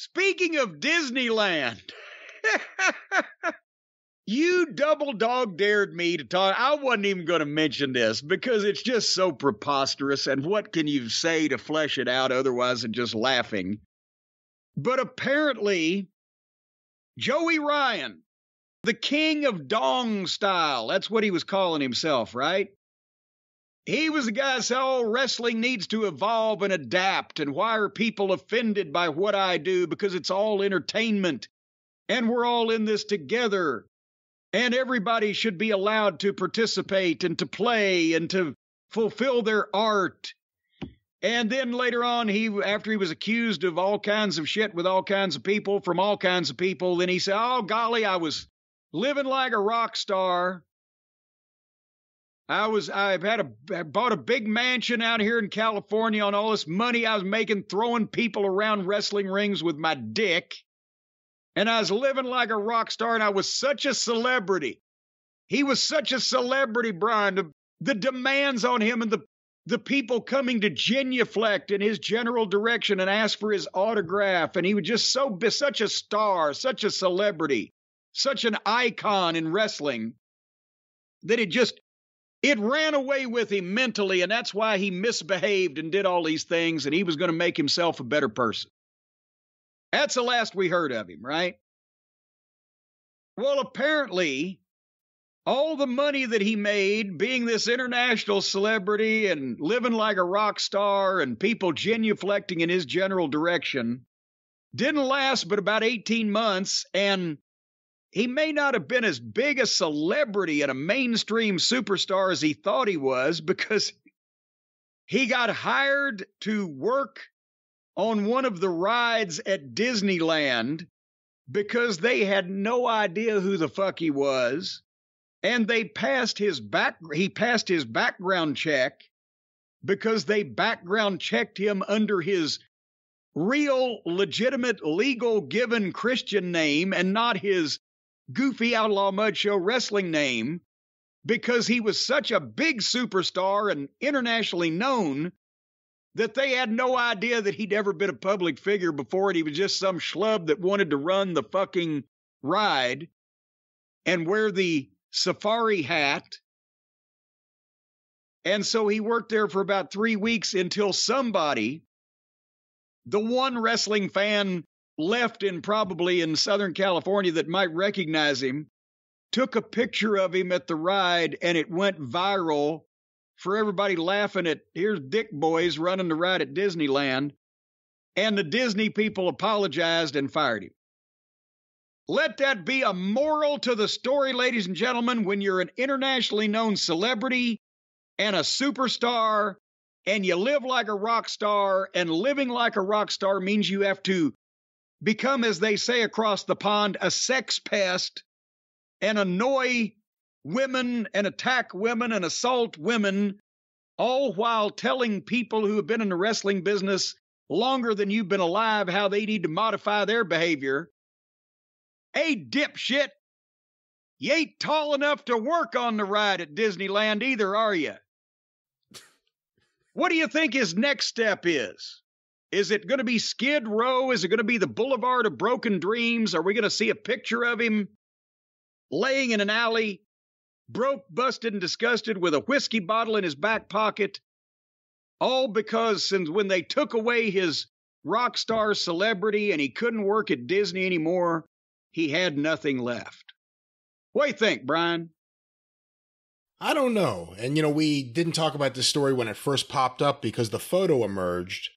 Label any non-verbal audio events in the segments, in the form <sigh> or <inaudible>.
Speaking of Disneyland, <laughs> you double dog dared me to talk. I wasn't even going to mention this because it's just so preposterous. And what can you say to flesh it out otherwise than just laughing? But apparently, Joey Ryan, the king of dong style, that's what he was calling himself, right? He was the guy that said, oh, wrestling needs to evolve and adapt. And why are people offended by what I do? Because it's all entertainment and we're all in this together. And everybody should be allowed to participate and to play and to fulfill their art. And then later on, he after he was accused of all kinds of shit with all kinds of people from all kinds of people, then he said, "Oh golly, I was living like a rock star." I was I've had a I bought a big mansion out here in California on all this money I was making throwing people around wrestling rings with my dick. And I was living like a rock star and I was such a celebrity. He was such a celebrity, Brian. The, the demands on him and the the people coming to genuflect in his general direction and ask for his autograph and he was just so such a star, such a celebrity, such an icon in wrestling that it just it ran away with him mentally, and that's why he misbehaved and did all these things, and he was going to make himself a better person. That's the last we heard of him, right? Well, apparently, all the money that he made being this international celebrity and living like a rock star and people genuflecting in his general direction didn't last but about 18 months, and he may not have been as big a celebrity and a mainstream superstar as he thought he was because he got hired to work on one of the rides at Disneyland because they had no idea who the fuck he was. And they passed his back he passed his background check because they background checked him under his real legitimate legal given Christian name and not his Goofy Outlaw Mud Show wrestling name because he was such a big superstar and internationally known that they had no idea that he'd ever been a public figure before and he was just some schlub that wanted to run the fucking ride and wear the safari hat. And so he worked there for about three weeks until somebody, the one wrestling fan left in probably in Southern California that might recognize him, took a picture of him at the ride and it went viral for everybody laughing at here's Dick Boys running the ride at Disneyland. And the Disney people apologized and fired him. Let that be a moral to the story, ladies and gentlemen. When you're an internationally known celebrity and a superstar, and you live like a rock star, and living like a rock star means you have to become, as they say across the pond, a sex pest and annoy women and attack women and assault women, all while telling people who have been in the wrestling business longer than you've been alive how they need to modify their behavior. Hey, dipshit, you ain't tall enough to work on the ride at Disneyland either, are you? <laughs> what do you think his next step is? Is it going to be Skid Row? Is it going to be the Boulevard of Broken Dreams? Are we going to see a picture of him laying in an alley, broke, busted, and disgusted with a whiskey bottle in his back pocket? All because since when they took away his rock star celebrity and he couldn't work at Disney anymore, he had nothing left. What do you think, Brian? I don't know. And, you know, we didn't talk about this story when it first popped up because the photo emerged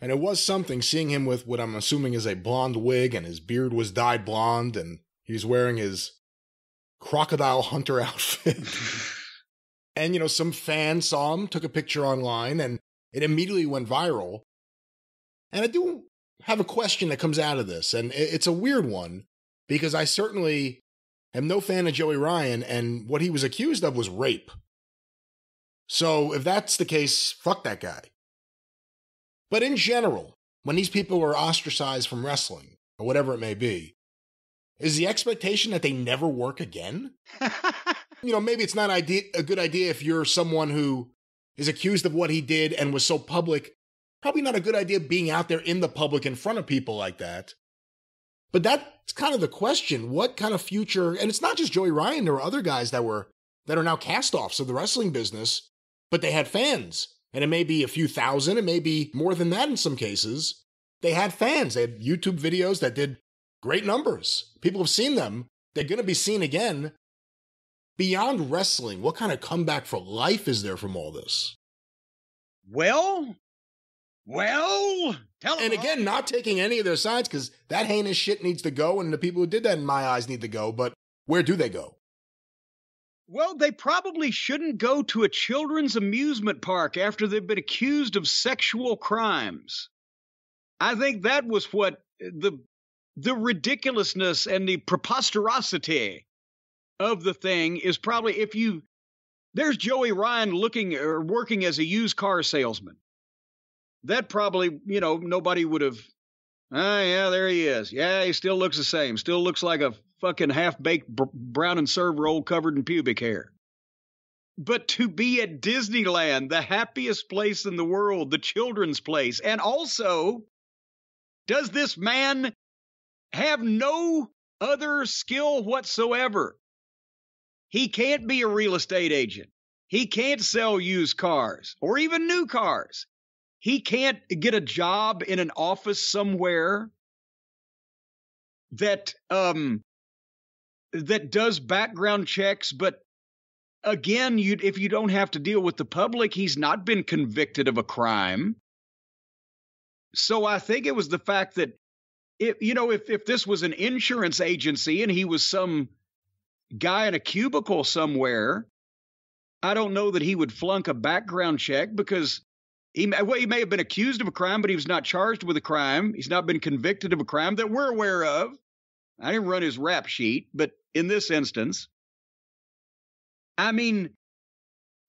and it was something seeing him with what I'm assuming is a blonde wig and his beard was dyed blonde and he's wearing his crocodile hunter <laughs> outfit. <laughs> and, you know, some fan saw him, took a picture online, and it immediately went viral. And I do have a question that comes out of this, and it's a weird one because I certainly am no fan of Joey Ryan, and what he was accused of was rape. So if that's the case, fuck that guy. But in general, when these people are ostracized from wrestling, or whatever it may be, is the expectation that they never work again? <laughs> you know, maybe it's not idea- a good idea if you're someone who is accused of what he did and was so public probably not a good idea being out there in the public in front of people like that. But that's kind of the question. What kind of future, and it's not just Joey Ryan, there were other guys that were, that are now cast offs of the wrestling business, but they had fans. And it may be a few thousand, it may be more than that in some cases. They had fans. They had YouTube videos that did great numbers. People have seen them. They're going to be seen again. Beyond wrestling, what kind of comeback for life is there from all this? Well, well, tell And again, not taking any of their sides because that heinous shit needs to go, and the people who did that, in my eyes, need to go. But where do they go? Well, they probably shouldn't go to a children's amusement park after they've been accused of sexual crimes. I think that was what the the ridiculousness and the preposterosity of the thing is probably if you there's Joey Ryan looking or working as a used car salesman. That probably, you know, nobody would have Ah, yeah, there he is. Yeah, he still looks the same. Still looks like a fucking half baked br- brown and serve roll covered in pubic hair. But to be at Disneyland, the happiest place in the world, the children's place, and also, does this man have no other skill whatsoever? He can't be a real estate agent. He can't sell used cars or even new cars. He can't get a job in an office somewhere that um that does background checks but again you if you don't have to deal with the public he's not been convicted of a crime so i think it was the fact that if you know if if this was an insurance agency and he was some guy in a cubicle somewhere i don't know that he would flunk a background check because he may, well, he may have been accused of a crime, but he was not charged with a crime. He's not been convicted of a crime that we're aware of. I didn't run his rap sheet, but in this instance, I mean,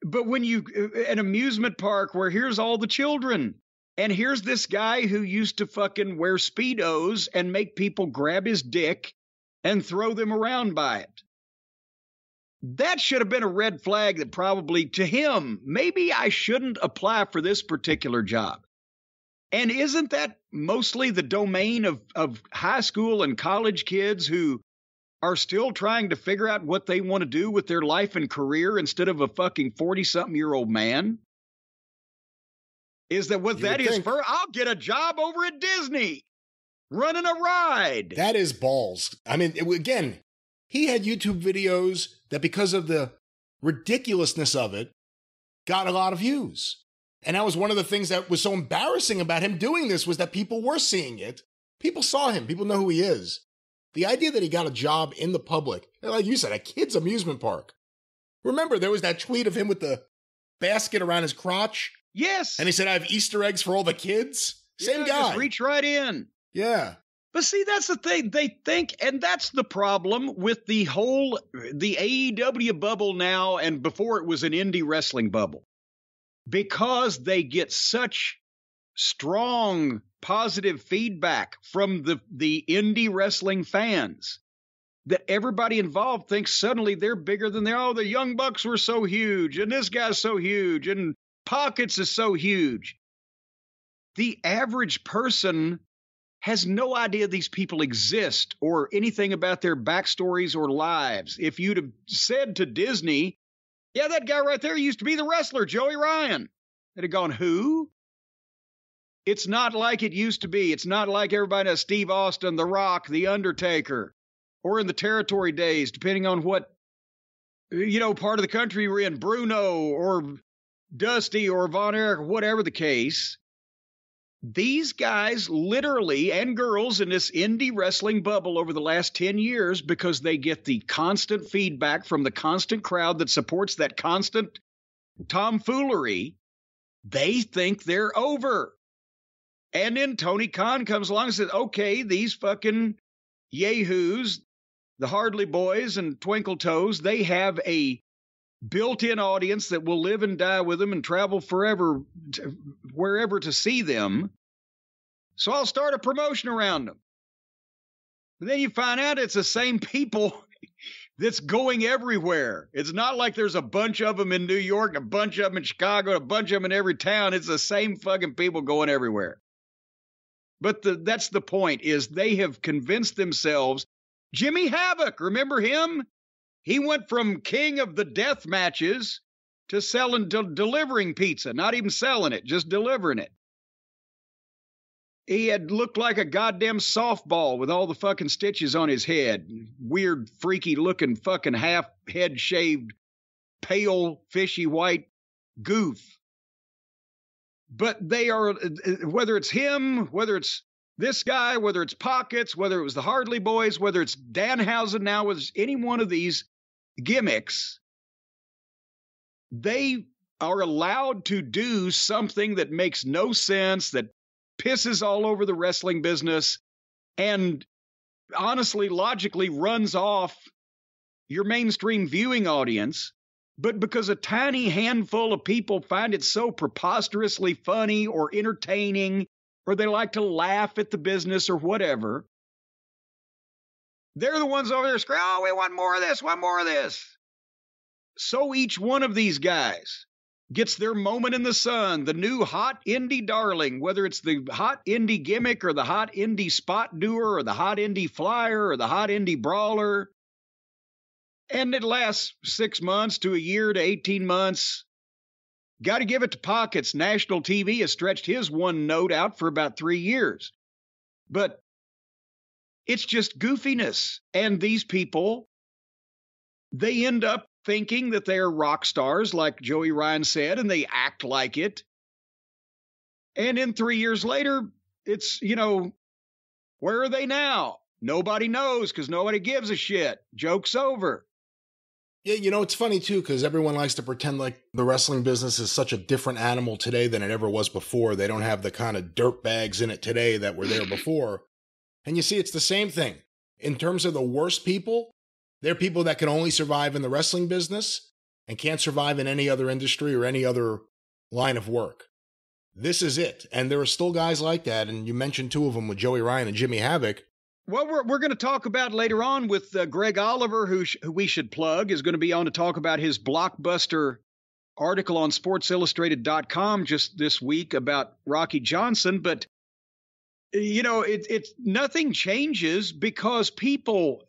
but when you, uh, an amusement park where here's all the children, and here's this guy who used to fucking wear Speedos and make people grab his dick and throw them around by it that should have been a red flag that probably to him, maybe I shouldn't apply for this particular job. And isn't that mostly the domain of, of high school and college kids who are still trying to figure out what they want to do with their life and career instead of a fucking 40 something year old man? Is that what you that is for? I'll get a job over at Disney running a ride. That is balls. I mean, it, again, he had YouTube videos that, because of the ridiculousness of it, got a lot of views. And that was one of the things that was so embarrassing about him doing this was that people were seeing it. People saw him. People know who he is. The idea that he got a job in the public, like you said, a kid's amusement park. Remember, there was that tweet of him with the basket around his crotch? Yes. And he said, I have Easter eggs for all the kids? Same yeah, guy. reach right in. Yeah. But see, that's the thing. They think, and that's the problem with the whole the AEW bubble now, and before it was an indie wrestling bubble, because they get such strong positive feedback from the the indie wrestling fans that everybody involved thinks suddenly they're bigger than they are. Oh, the Young Bucks were so huge, and this guy's so huge, and Pockets is so huge. The average person has no idea these people exist or anything about their backstories or lives. If you'd have said to Disney, yeah, that guy right there used to be the wrestler, Joey Ryan, they'd have gone, who? It's not like it used to be. It's not like everybody knows Steve Austin, The Rock, The Undertaker, or in the territory days, depending on what, you know, part of the country we're in, Bruno or Dusty or Von Erich, whatever the case these guys literally and girls in this indie wrestling bubble over the last 10 years because they get the constant feedback from the constant crowd that supports that constant tomfoolery they think they're over and then tony khan comes along and says okay these fucking yahoos the hardly boys and twinkle toes they have a built-in audience that will live and die with them and travel forever to, wherever to see them. So I'll start a promotion around them. And then you find out it's the same people <laughs> that's going everywhere. It's not like there's a bunch of them in New York, a bunch of them in Chicago, a bunch of them in every town. It's the same fucking people going everywhere. But the, that's the point is they have convinced themselves. Jimmy Havoc, remember him? He went from king of the death matches to selling to delivering pizza, not even selling it, just delivering it. He had looked like a goddamn softball with all the fucking stitches on his head. Weird, freaky looking fucking half head shaved, pale, fishy white goof. But they are, uh, uh, whether it's him, whether it's this guy, whether it's Pockets, whether it was the Hardly Boys, whether it's Danhausen now, with any one of these gimmicks, they are allowed to do something that makes no sense, that pisses all over the wrestling business, and honestly, logically runs off your mainstream viewing audience. But because a tiny handful of people find it so preposterously funny or entertaining, or they like to laugh at the business or whatever, they're the ones over there screaming, oh, we want more of this, want more of this. So each one of these guys gets their moment in the sun, the new hot indie darling, whether it's the hot indie gimmick or the hot indie spot doer or the hot indie flyer or the hot indie brawler. And it lasts six months to a year to 18 months. Got to give it to Pockets. National TV has stretched his one note out for about three years. But it's just goofiness. And these people, they end up thinking that they're rock stars, like Joey Ryan said, and they act like it. And then three years later, it's, you know, where are they now? Nobody knows because nobody gives a shit. Joke's over. Yeah, you know, it's funny too, because everyone likes to pretend like the wrestling business is such a different animal today than it ever was before. They don't have the kind of dirt bags in it today that were there before. And you see, it's the same thing. In terms of the worst people, they're people that can only survive in the wrestling business and can't survive in any other industry or any other line of work. This is it. And there are still guys like that. And you mentioned two of them with Joey Ryan and Jimmy Havoc. Well, we're, we're going to talk about later on with uh, Greg Oliver, who, sh- who we should plug, is going to be on to talk about his blockbuster article on sportsillustrated.com just this week about Rocky Johnson. But you know, it, it's nothing changes because people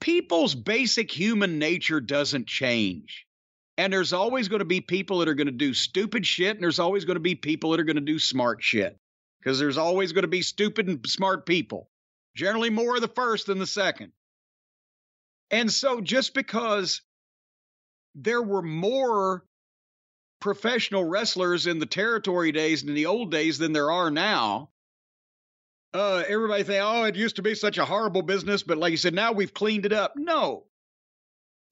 people's basic human nature doesn't change. And there's always going to be people that are going to do stupid shit, and there's always going to be people that are going to do smart shit. Because there's always going to be stupid and smart people, generally more of the first than the second. And so just because there were more professional wrestlers in the territory days and in the old days than there are now, uh, everybody think, oh, it used to be such a horrible business, but like you said, now we've cleaned it up. No,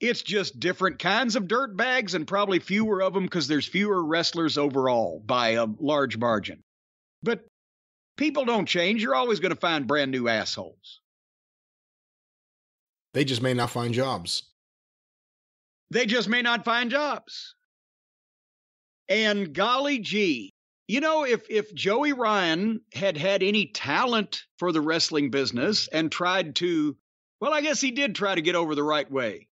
it's just different kinds of dirt bags and probably fewer of them because there's fewer wrestlers overall by a large margin. But people don't change. You're always going to find brand new assholes. They just may not find jobs. They just may not find jobs. And golly gee, you know, if if Joey Ryan had had any talent for the wrestling business and tried to, well, I guess he did try to get over the right way,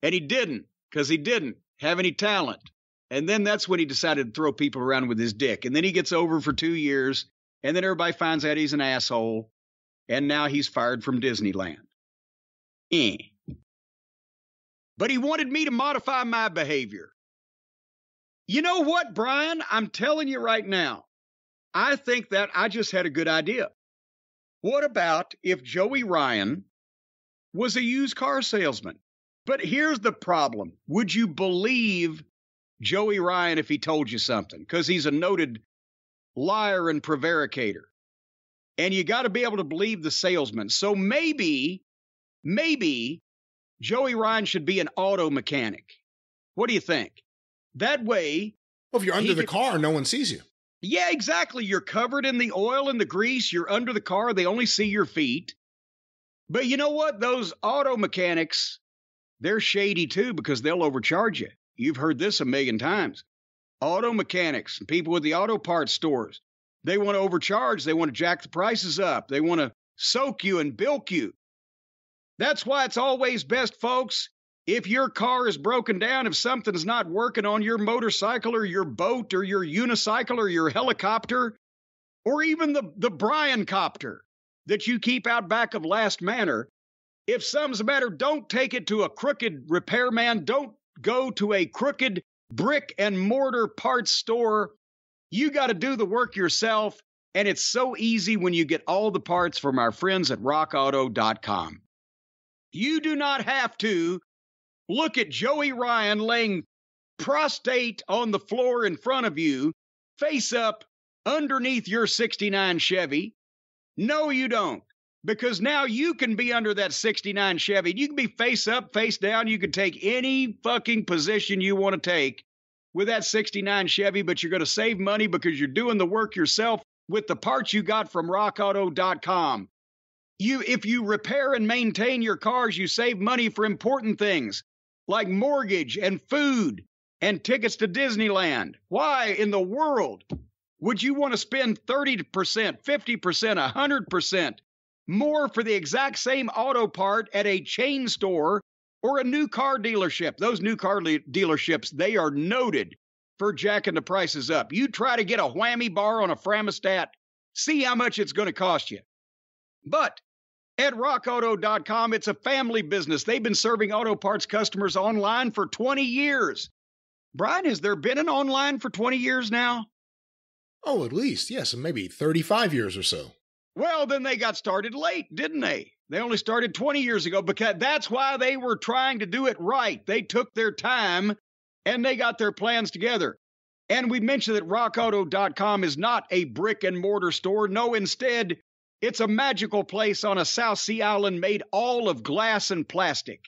and he didn't because he didn't have any talent. And then that's when he decided to throw people around with his dick. And then he gets over for two years, and then everybody finds out he's an asshole, and now he's fired from Disneyland. Eh. But he wanted me to modify my behavior. You know what, Brian? I'm telling you right now, I think that I just had a good idea. What about if Joey Ryan was a used car salesman? But here's the problem Would you believe Joey Ryan if he told you something? Because he's a noted liar and prevaricator. And you got to be able to believe the salesman. So maybe, maybe Joey Ryan should be an auto mechanic. What do you think? That way, well, if you're under the car, no one sees you. Yeah, exactly. You're covered in the oil and the grease. You're under the car. They only see your feet. But you know what? Those auto mechanics, they're shady too because they'll overcharge you. You've heard this a million times. Auto mechanics and people with the auto parts stores, they want to overcharge. They want to jack the prices up. They want to soak you and bilk you. That's why it's always best, folks. If your car is broken down, if something's not working on your motorcycle or your boat or your unicycle or your helicopter, or even the, the Brian copter that you keep out back of Last Manor, if something's the matter, don't take it to a crooked repairman. Don't go to a crooked brick and mortar parts store. You got to do the work yourself. And it's so easy when you get all the parts from our friends at rockauto.com. You do not have to look at Joey Ryan laying prostrate on the floor in front of you, face up underneath your 69 Chevy. No, you don't. Because now you can be under that 69 Chevy. You can be face up, face down. You can take any fucking position you want to take with that 69 Chevy, but you're going to save money because you're doing the work yourself with the parts you got from rockauto.com. You if you repair and maintain your cars, you save money for important things like mortgage and food and tickets to Disneyland. Why in the world would you want to spend 30%, 50%, 100% more for the exact same auto part at a chain store or a new car dealership? Those new car le- dealerships, they are noted for jacking the prices up. You try to get a whammy bar on a Framistat, see how much it's going to cost you. But at rockauto.com, it's a family business. They've been serving auto parts customers online for 20 years. Brian, has there been an online for 20 years now? Oh, at least, yes, maybe 35 years or so. Well, then they got started late, didn't they? They only started 20 years ago because that's why they were trying to do it right. They took their time and they got their plans together. And we mentioned that rockauto.com is not a brick and mortar store. No, instead, it's a magical place on a South Sea island made all of glass and plastic.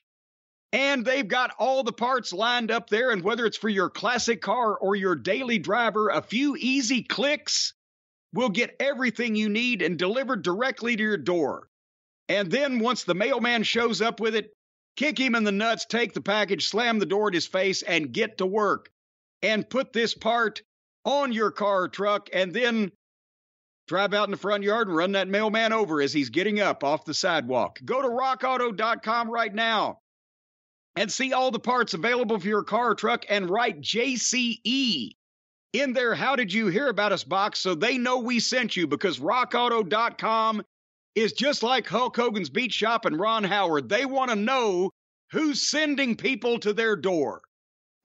And they've got all the parts lined up there. And whether it's for your classic car or your daily driver, a few easy clicks will get everything you need and delivered directly to your door. And then once the mailman shows up with it, kick him in the nuts, take the package, slam the door in his face, and get to work. And put this part on your car or truck, and then drive out in the front yard and run that mailman over as he's getting up off the sidewalk. Go to rockauto.com right now and see all the parts available for your car or truck and write JCE in their How Did You Hear About Us box so they know we sent you because rockauto.com is just like Hulk Hogan's Beach Shop and Ron Howard. They want to know who's sending people to their door.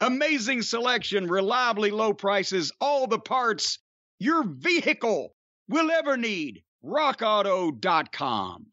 Amazing selection, reliably low prices, all the parts your vehicle will ever need. RockAuto.com.